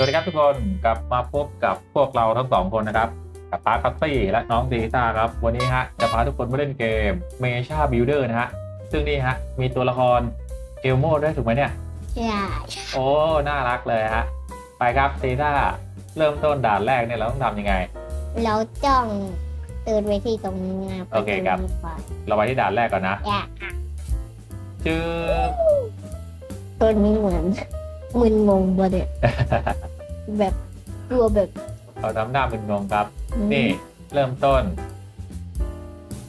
สวัสดีครับทุกคนกลับมาพบกับพวกเราทั้งสองคนนะครับ กับป้าคัตตี้และน้องดีต้าครับ วันนี้ฮะจะพาทุกคนมาเล่นเกม Mecha Builders นะฮะ ซึ่งนี่ฮะ มีตัวละครเอลโมด้วยถูกไหมเนี่ย ใช่ โอ้ น่ารักเลยฮะ ไปครับดีต้าเริ่มต้นด่านแรกเนี่ยเราต้องทำยังไง เราจ้องเตือนไว้ที่ตรงนี้นะโอเคครับไปดูดีกว่าเราไปที่ด่านแรกก่อนนะอย่าชื่อตัวนี้เหมือนมึนงงบ่เนี่ย แบบตัวแบบเราทำหน้ามึนงงครับ นี่ เริ่มต้น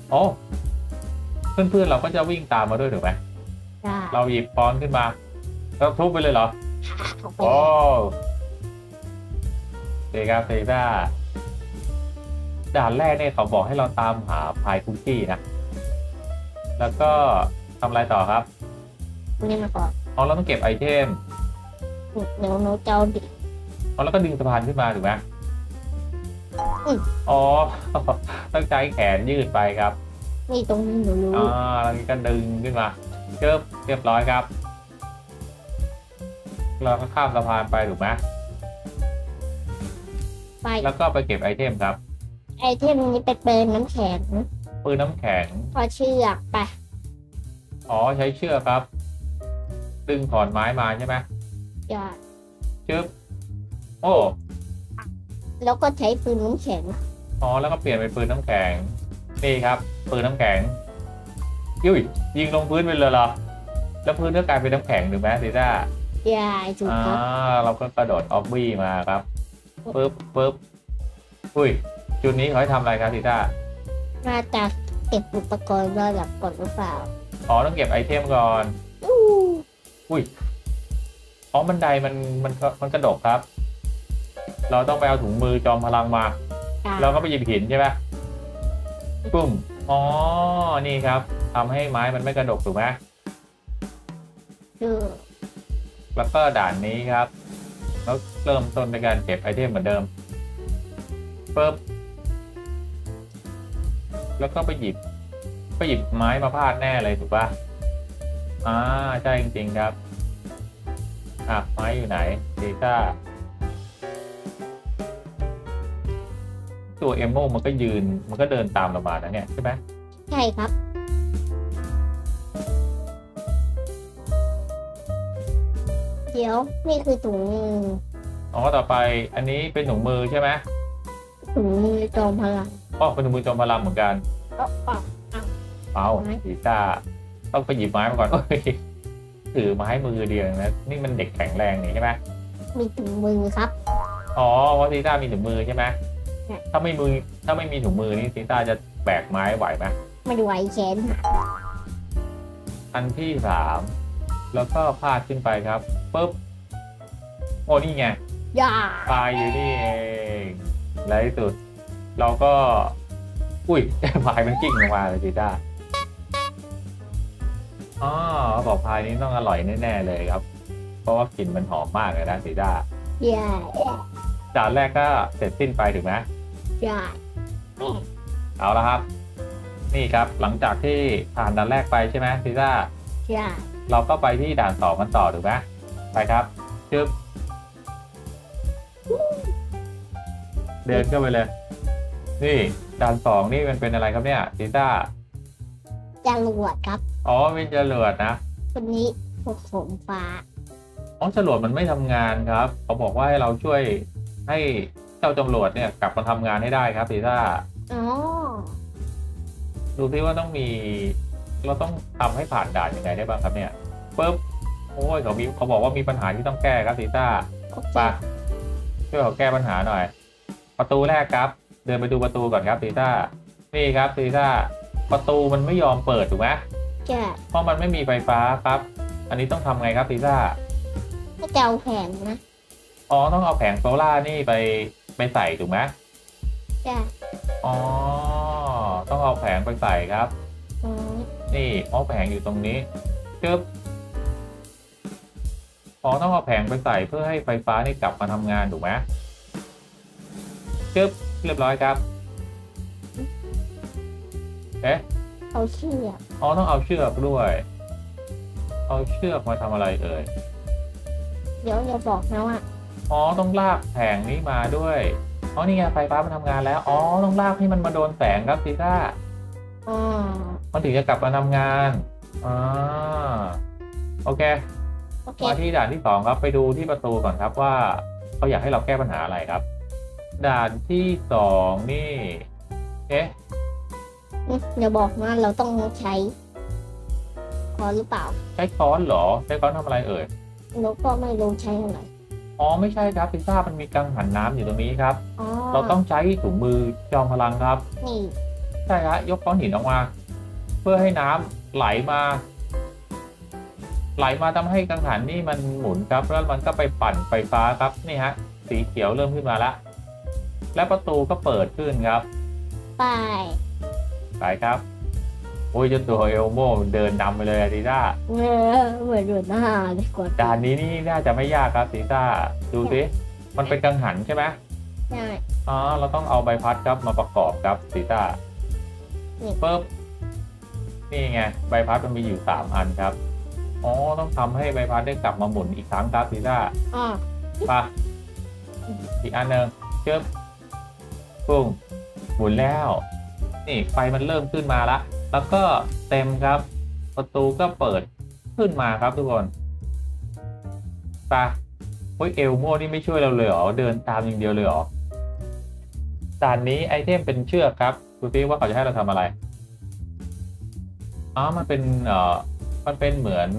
โอ้เพื่อนๆเราก็จะวิ่งตามมาด้วยถูกไหมใช่เราหยิบป้อนขึ้นมาแล้วทุบไปเลยเหรอ โอ้เดครับเซซ่าด่านแรกเนี่ยเขาบอกให้เราตามหาพายคุกกี้นะ แล้วก็ทำอะไรต่อครับนี่มาก่อนอ๋อเราต้องเก็บไอเทมเดี๋ยวหนูจะเอาดิ อ๋อแล้วก็ดึงสะพานขึ้นมาถูกไหมอืมอ๋อต้องใช้แขนยืดไปครับนี่ตรงนี้หนูรู้อ่าแล้วก็ดึงขึ้นมาเรียบเรียบร้อยครับ เราก็ข้ามสะพานไปถูกไหมไปแล้วก็ไปเก็บไอเทมครับ ไอเทมนี้เป็นเปินน้ำแข็งปืนน้ำแข็งพอเชือกไปอ๋อใช้เชือกครับ ดึงถอนไม้มาใช่ไหมอย่าชึบ โอ้แล้วก็ใช้ปืนน้ำแข็งอ๋อแล้วก็เปลี่ยนเป็นปืนน้ำแข็ง นี่ครับ ปืนน้ำแข็งยุ้ยยิงลงพื้นไปเลยเหรอ แล้วพื้นก็กลายเป็นน้ำแข็งถูกไหมซีต้าอย่าถูกอ่าครับเราก็กระโดดออฟบี้มาครับปึ๊บปึ๊บอุ้ย จุดนี้เขาให้ทำอะไรครับซีต้าน่าจะเก็บอุปกรณ์ระดับก่อนหรือเปล่าอ๋อต้องเก็บไอเทมก่อนอู้อุ้ยอ๋อบันไดมันมันมันกระดกครับ เราต้องไปเอาถุงมือจอมพลังมาจ้าเราก็ไปหยิบหินใช่ไหมปุ้มอ๋อ นี่ครับทำให้ไม้มันไม่กระดกถูกไหมคือแล้วก็ด่านนี้ครับ แล้วเริ่มต้นในการเก็บไอเทมเหมือนเดิมปึ๊บแล้วก็ไปหยิบ ไปหยิบไม้มาพาดแน่เลยถูกปะอ่าใช่จริง ๆ ครับอะไม้อยู่ไหนเดต้า ตัวเอมโมมันก็ยืน มันก็เดินตามเรามานะเนี่ยใช่ไหมใช่ครับ เดี๋ยวนี่คือถุงมืออ๋อต่อไปอันนี้เป็นถุงมือใช่ไหมถุงมือจอมพลังอ๋อเป็นถุงมือจอมพลังเหมือนกันก็ปรับเอาไม้ดีต้าต้องไปหยิบไม้มาก่อนโอ้ยถือไม้มือเดียวนะนี่มันเด็กแข็งแรงนี่ใช่ไหมมีถุงมือครับ อ๋อเพราะซีต้ามีถุงมือใช่ไหมใช่ ถ้าไม่มือถ้าไม่มีถุงมือนี่ซีต้าจะแบกไม้ไหวไหมไม่ไหวแขนอันที่สามแล้วก็พาดขึ้นไปครับปุ๊บโอ้นี่ไงอย่าปลายอยู่นี่เองและที่สุด เราก็ อุ้ยพายมันกิ้งลงมาเลยซีต้าอ๋อเขาบอกพายนี้ต้องอร่อยแน่ๆเลยครับ เพราะว่ากลิ่นมันหอมมากเลยนะซีต้าอย่าจานแรกก็เสร็จสิ้นไปถูกไหม อย่าเอาละครับ นี่ครับหลังจากที่ผ่านด่านแรกไปใช่ไหมซีต้าอย่าเราก็ไปที่ด่านสองกันต่อถูกไหมไปครับชึบเดินเข้าไปเลย นี่ด่านสองนี่มันเป็นอะไรครับเนี่ยซีต้าจรวดครับ อ๋อเป็นจรวดนะคนนี้พวกผมฟ้าอ๋อจรวดมันไม่ทำงานครับ เขาบอกว่าให้เราช่วยให้ เจ้าจรวดเนี่ยกลับมาทำงานให้ได้ครับซีต้าอ๋อดูซิว่าต้องมี เราต้องทำให้ผ่านด่านยังไงได้บ้างครับเนี่ยปุ๊บโอ้ยเขามีเขาบอกว่ามีปัญหาที่ต้องแก้ครับซีต้าโอเคไปช่วยเขาแก้ปัญหาหน่อย ประตูแรกครับ เดินไปดูประตูก่อนครับซีต้านี่ครับซีต้าประตูมันไม่ยอมเปิดถูกไหมจะเพราะมันไม่มีไฟฟ้าครับ อันนี้ต้องทำไงครับซีต้าถ้าจะเอาแผงนะ อ๋อ ต้องเอาแผงโซล่าร์นี่ไป ไปใส่ถูกไหมจะอ๋อ ต้องเอาแผงไปใส่ครับอืมนี่อ๋อแผงอยู่ตรงนี้จึ๊บอ๋อต้องเอาแผงไปใส่เพื่อให้ไฟฟ้านี่กลับมาทำงานถูกไหมจึ๊บเรียบร้อยครับ เอ๊ะ เอาเชือก อ๋อ ต้องเอาเชือกด้วย เอาเชือกมาทำอะไรเอ่ย เดี๋ยวอย่าบอกนะว่า อ๋อต้องลากแผงนี้มาด้วย อ๋อนี่ไงไฟฟ้ามันทำงานแล้ว อ๋อต้องลากให้มันมาโดนแสงครับซีซ่าอ่ามันถึงจะกลับมาทำงานอ่าโอเคโอเค มาที่ด่านที่สองครับไปดูที่ประตูก่อนครับว่าเขาอยากให้เราแก้ปัญหาอะไรครับ ด่านที่สองนี่ เอ๊ะอืมอย่าบอกนะเราต้องใช้คอนหรือเปล่า ใช้ค้อนเหรอ ใช้ค้อนทำอะไรเอ่ยเราก็ไม่รู้ใช้อะไร อ๋อไม่ใช่ครับพิซซ่ามันมีกังหันน้ำอยู่ตรงนี้ครับ อ๋อเราต้องใช้ถุงมือจอมพลังครับ นี่ใช่ครับยกก้อนหินออกมา เพื่อให้น้ำไหลมา ไหลมาทำให้กังหันนี่มันหมุนครับ แล้วมันก็ไปปั่นไฟฟ้าครับนี่ฮะ สีเขียวเริ่มขึ้นมาแล้วและประตูก็เปิดขึ้นครับ ไป ไปครับ โอ้ยเจนตัวเอลโมเดินนำไปเลยอะซีซ่าเออเหมือนเหมือนหน้าเลยกดด่านนี้นี่น่าจะไม่ยากครับซีซ่าดูสิมันเป็นกังหันใช่ไหมใช่อ๋อเราต้องเอาใบพัดครับมาประกอบครับซีซ่านี่ปึ๊บนี่ไงใบพัดมันมีอยู่สามอันครับอ๋อต้องทำให้ใบพัดได้กลับมาหมุนอีกครั้งครับซีซ่าอ่าไปอีกอันหนึ่งเชิบปุ้งหมุนแล้ว นี่ไฟมันเริ่มขึ้นมาละ แล้วก็เต็มครับ ประตูก็เปิดขึ้นมาครับทุกคนไปเฮ้ยเอลโมนี่ไม่ช่วยเราเลยเหรอ เดินตามอย่างเดียวเลยเหรอด่านนี้ไอเทมเป็นเชือกครับดูซิว่าเขาจะให้เราทำอะไร อ๋อ มันเป็นเอ่อ มันเป็นเหมือน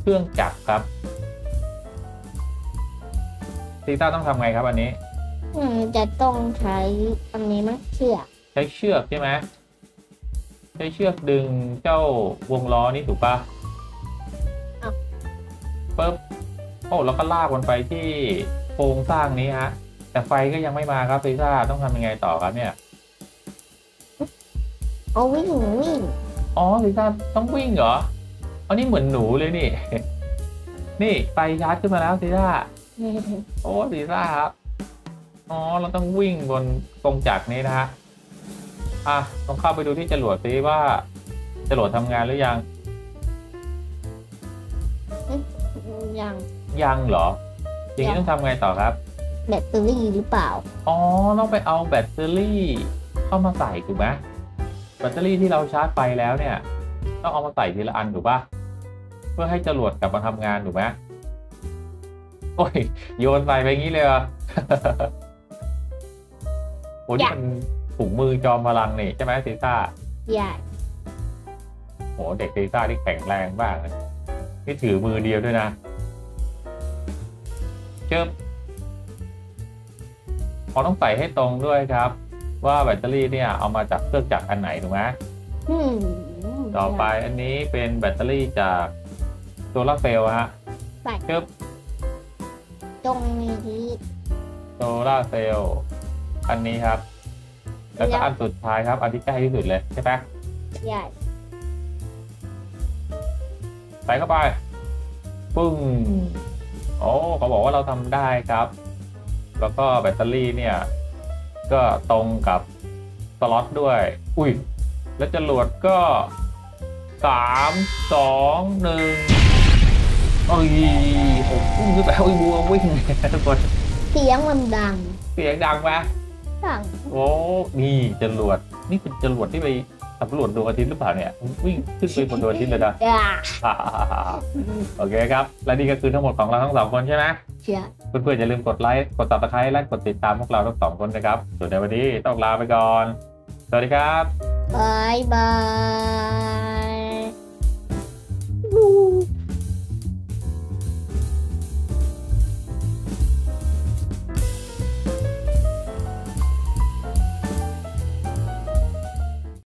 เครื่องจักรครับซีต้าต้องทำไงครับอันนี้ อืม จะต้องใช้อันนี้มั้งเชือก ใช้เชือกใช่ไหม ใช้เชือกดึงเจ้าวงล้อนี่ถูกปะปึ๊บโอ้แล้วก็ลากมันไปที่โครงสร้างนี้ฮะ แต่ไฟก็ยังไม่มาครับซีซ่าต้องทำยังไงต่อครับเนี่ยเอาวิ่งวิ่งอ๋อซีซ่าต้องวิ่งเหรออันนี้เหมือนหนูเลยนี่ นี่ไฟชาร์จขึ้นมาแล้วซีซ่าโอ้ซีซ่าครับอ๋อเราต้องวิ่งบนกรงจักรนี้นะฮะ อะต้องเข้าไปดูที่จรวดซิว่าจรวดทำงานหรือยัง ยัง ยังเหรอ อย่างนี้ต้องทำไงต่อครับ แบตเตอรี่หรือเปล่า อ๋อ ต้องไปเอาแบตเตอรี่เข้ามาใส่ถูกไหมแบตเตอรี่ที่เราชาร์จไปแล้วเนี่ย ต้องเอามาใส่ทีละอันถูกปะเพื่อให้จรวดกลับมาทำงานถูกไหมโอ้ยโยนใส่ไปงี้เลยเหรอโอ้นี่มัน ถุงมือจอมพลังนี่ใช่ไหมซีซ่าใหญ่โหเด็กซีซ่าที่แข็งแรงมากเลยนี่ถือมือเดียวด้วยนะเจิบพอต้องใส่ให้ตรงด้วยครับ ว่าแบตเตอรี่เนี่ยเอามาจากเครื่องจักรอันไหนถูกไหมอืมต่อไปอันนี้เป็นแบตเตอรี่จากโซลาร์เซลล์ฮะใส่เจิบตรงนี้โซลาร์เซลล์อันนี้ครับ แล้วก็อันสุดท้ายครับอันที่ใกล้ที่สุดเลยใช่ไหมใหญ่ใส่เข้าไปปึ้งโอ้เขาบอกว่าเราทำได้ครับ แล้วก็แบตเตอรี่เนี่ย ก็ตรงกับสล็อตด้วย อุ้ย แล้วจรวดก็สามสองหนึ่งโอ้ยผมพุ่งขึ้นไปโอ้ยบัววิ่งทุกคนเสียงมันดัง เสียงดังไหม ดังโอ้นี่จรวดนี่เป็นจรวดที่ไปสำรวจดวงอาทิตย์หรือเปล่าเนี่ยวิ่งขึ้นไปบนดวงอาทิตย์เลยนะอ่าโอเคครับ และนี่ก็คือทั้งหมดของเราทั้งสองคนใช่ไหมเชียเพื่อนๆอย่าลืมกดไลค์กด subscribe และกดติดตามพวกเราทั้งสองคนนะครับส่วนในวันนี้ต้องลาไปก่อน สวัสดีครับบายบาย